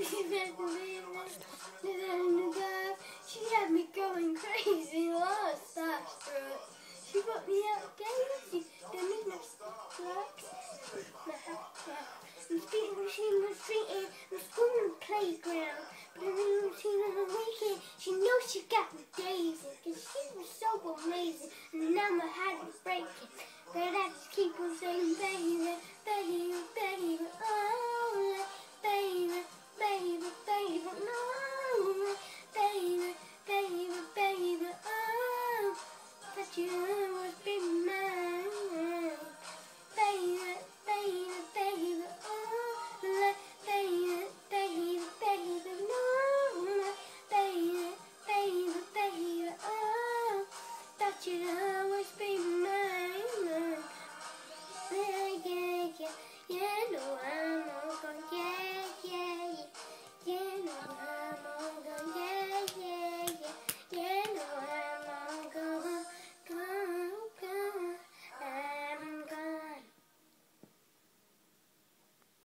She had me going crazy, lost that throat. She put me out daily, didn't know And speaking machine was treating the school and playground. But in the routine of the weekend, she knew she got me dazing. Cause she was so amazing, and now my heart is breaking. But I just keep on saying, baby, baby, baby, oh.